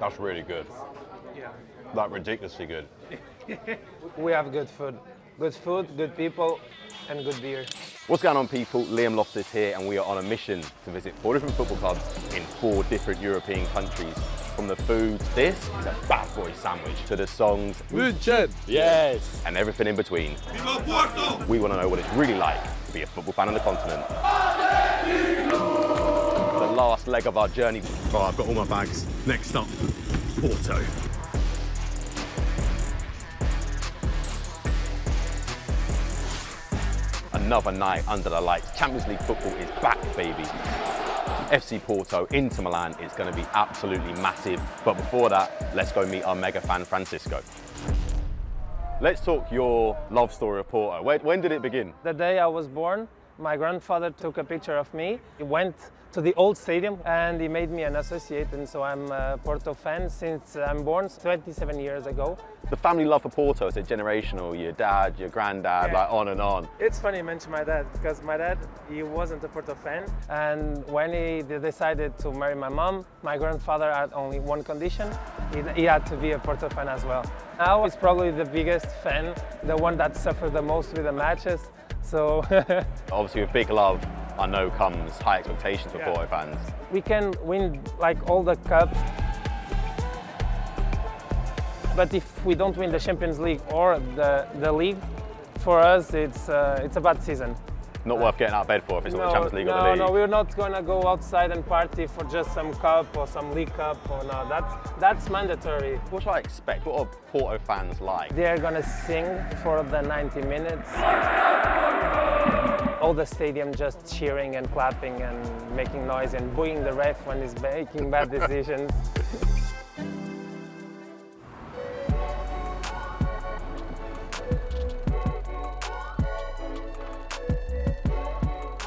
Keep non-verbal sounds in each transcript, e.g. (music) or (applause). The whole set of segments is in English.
That's really good. Yeah. Like ridiculously good. (laughs) We have good food. Good food, good people, and good beer. What's going on people? Liam Loftus here and we are on a mission to visit four different football clubs in four different European countries. From the food, this is a bad boy sandwich, to the songs, München! yes, and everything in between. We want to know what it's really like to be a football fan on the continent. The last leg of our journey. Right, I've got all my bags. Next up, Porto. Another night under the lights. Champions League football is back, baby. FC Porto, Inter Milan is going to be absolutely massive. But before that, let's go meet our mega fan, Francisco. Let's talk your love story of Porto. When, when did it begin? The day I was born, my grandfather took a picture of me. He went to the old stadium and he made me an associate, and so I'm a Porto fan since I'm born 27 years ago. The family love for Porto, is it generational? Your dad, your granddad, Yeah. like on and on. It's funny you mention my dad because my dad he wasn't a Porto fan, and when he decided to marry my mom, my grandfather had only one condition: he, he had to be a Porto fan as well. Now he's probably the biggest fan, the one that suffered the most with the matches. So (laughs) Obviously, with big love, I know comes high expectations for Yeah. Porto fans. we can win like all the cups. But if we don't win the Champions League or the, the league, for us it's uh, it's a bad season. Not worth getting out of bed for if it's not the Champions League no, or the league. no, we're not gonna go outside and party for just some cup or some league cup or no. That's that's mandatory. What should I expect? What are Porto fans like? They're gonna sing for the 90 minutes. All the stadium just cheering and clapping and making noise and booing the ref when he's making bad (laughs) decisions.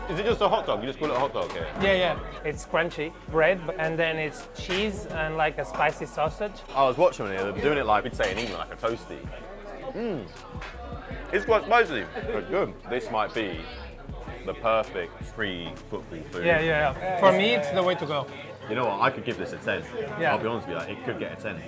Is it just a hot dog? You just call it a hot dog here? Yeah, yeah. It's crunchy bread, and then it's cheese and like a spicy sausage. I was watching it, they were doing it like we'd say in England, like a toasty. Mmm. It's quite spicy, but good. This might be the perfect pre-football food. Yeah, yeah, yeah. For me, it's the way to go. You know what, I could give this a 10. Yeah. I'll be honest with you, it could get a 10.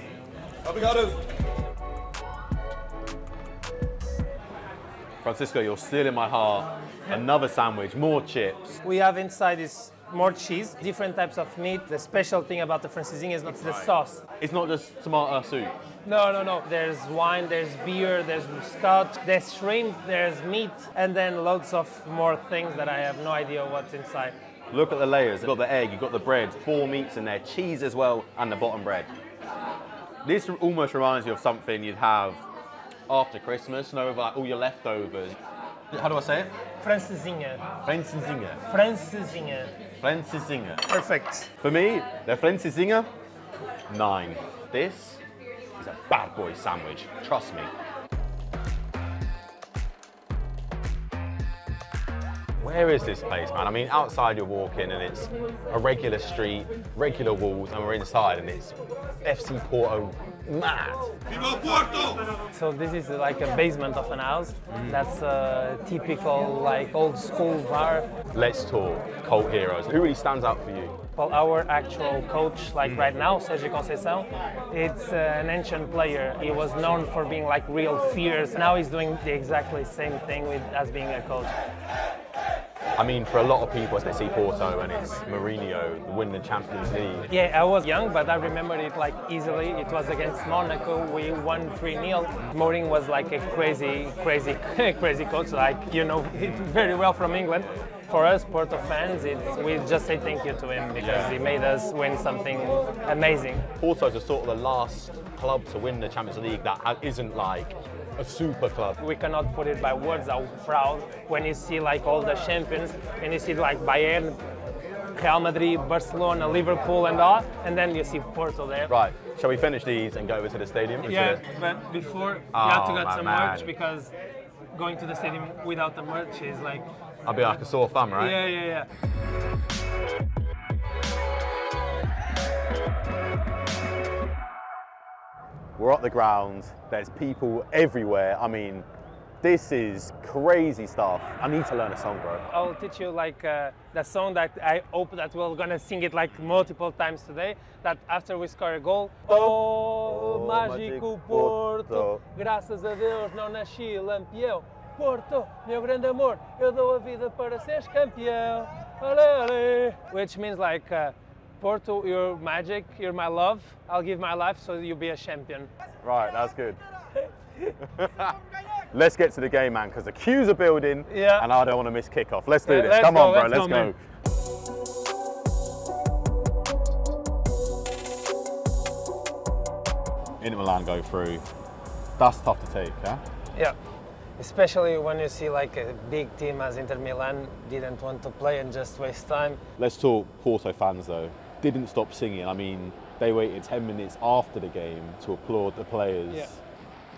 Francisco, you're still in my heart. Another sandwich, more chips. We have inside is more cheese, different types of meat. The special thing about the francesinha is it's the sauce. It's not just tomato soup. No, no, no. There's wine, there's beer, there's scotch, there's shrimp, there's meat, and then loads of more things that I have no idea what's inside. Look at the layers. You've got the egg, you've got the bread, four meats in there, cheese as well, and the bottom bread. This almost reminds you of something you'd have after Christmas, you know, with like all your leftovers. How do I say it? Francesinha. Francesinha. Francesinha. Francesinha. Perfect. For me, the Francesinha, nine. This is a bad boy sandwich, trust me. Where is this place, man? I mean, outside you're walking and it's a regular street, regular walls, and we're inside and it's FC Porto mad. So this is like a basement of an house. That's a typical like old school bar. Let's talk cult heroes. Who really stands out for you? Well, our actual coach, like right now, Sergio Conceição, it's uh, an ancient player. He was known for being like real fierce. Now he's doing the exactly same thing with as being a coach. I mean, for a lot of people, as they see Porto and it's Mourinho win the Champions League. Yeah, I was young, but I remember it like easily. It was against Monaco. We won 3-0. Mourinho was like a crazy, crazy, (laughs) crazy coach. Like you know (laughs) very well from England. For us, Porto fans, it's, we just say thank you to him because he made us win something amazing. Porto's are sort of the last club to win the Champions League that ha- isn't like a super club. We cannot put it by words how proud when you see like all the champions and you see like Bayern, Real Madrid, Barcelona, Liverpool, and all, and then you see Porto there. Right, shall we finish these and go over to the stadium? Yeah, but before you Oh, have to oh, get my some man. merch because going to the stadium without the merch is like I'll be like a sore thumb, right? yeah, yeah, yeah. We're at the ground, there's people everywhere. I mean, This is crazy stuff. I need to learn a song, bro. I'll teach you like uh, the song that I hope that we're gonna sing it like multiple times today. That after we score a goal, oh, mágico Porto, graças a Deus não nasci lampião. Porto, meu grande amor, eu dou a vida para seres campeão. Which means like uh, Porto, you're magic, you're my love. I'll give my life so you'll be a champion. Right, that's good. (laughs) let's get to the game, man, because the queues are building Yeah. and I don't want to miss kickoff. Let's do Yeah, this. let's Come go, on, bro. let's Let's go, go. Inter Milan go through. That's tough to take, yeah? Yeah, especially when you see like a big team as Inter Milan didn't want to play and just waste time. Let's talk Porto fans though. Didn't stop singing. I mean, they waited 10 minutes after the game to applaud the players. Yeah.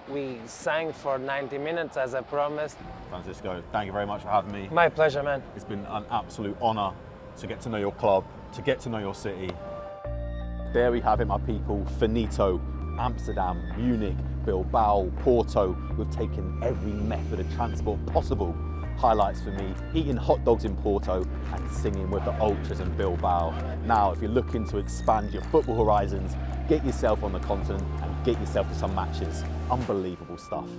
We sang for 90 minutes as I promised. Francisco, thank you very much for having me. My pleasure, man. It's been an absolute honour to get to know your club, to get to know your city. There we have it, my people. Finito, Amsterdam, Munich, Bilbao, Porto. We've taken every method of transport possible. Highlights for me, eating hot dogs in Porto and singing with the ultras in Bilbao. Now, if you're looking to expand your football horizons, get yourself on the continent and get yourself to some matches. Unbelievable stuff.